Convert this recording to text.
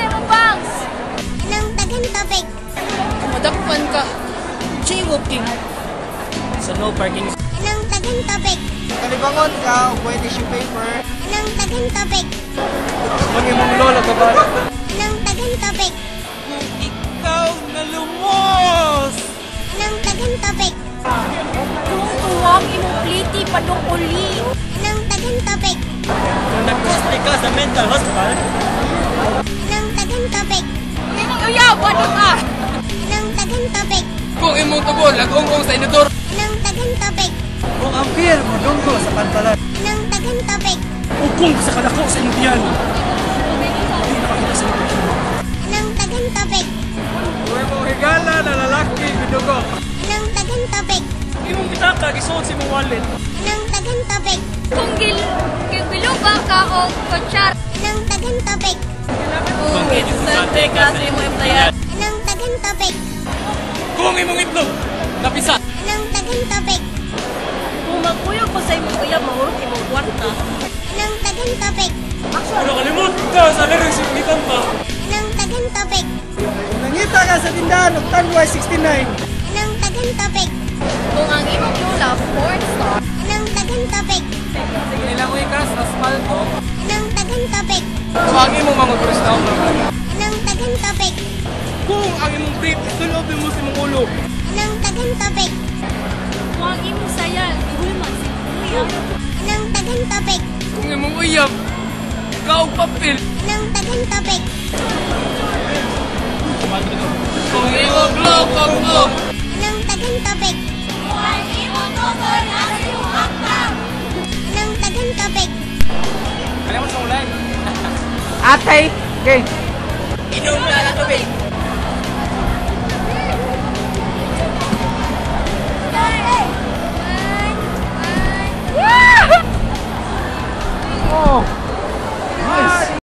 imong bangs? Anong daghang topic? Madakpan ka. Jaywalking. Sa no parking. Anong daghang topic? Kalibangon ka, pwede tissue paper. Anong daghang topic? Mga imong lolo ka ba? Anong daghang topic? Ikaw na lumos! Anong daghang topic? Kung tuwang imong pliti padong uli. Anong daghang topic? Kung nag-cosplay ka sa mental hospital, Kung imong tubo, lagong-ong sa inodor. Anong daghang topic? Kung ang beer mo, dunggo sa pantalan. Anong daghang topic? ugong sa kadako sa Indian. Anong daghang topic? Kung imong higala na lalaki, bidugo. Anong daghang topic? Imong bitaka, isuot sa imong wallet. Anong daghang topic? Kung gil, kung biluba ka o kutsar. Anong daghang topic? Kung ka sa empleyad. Kung imong itlog, napisa. Anong daghang topic? Kung magkuyog ko sa imong uyab, mahurot imong kwarta. Anong daghang topic? Kung nakalimot ka sa lyrics yung itan pa. Anong daghang topic? Nangita ka sa tindahan, ng Tanway 69. Anong daghang topic? Kung ang imong lula, porn star. Anong daghang topic? Nilang ikas, asfalto. Anong daghang topic? Kung Kung ang imong brief, sulobin mo sa imong ulo. Anong daghang topic? Kung ang imong sayal, ihulman sa uyab. Anong daghang topic? Kung imong uyab, ikaw papel. Anong daghang topic? Kung imong glow, kung glow. Anong daghang topic? Kung imong tukol, nasa iyong aktam. Anong daghang topic? Alam mo sa ulay. Atay! Okay. Inom na lang tubig.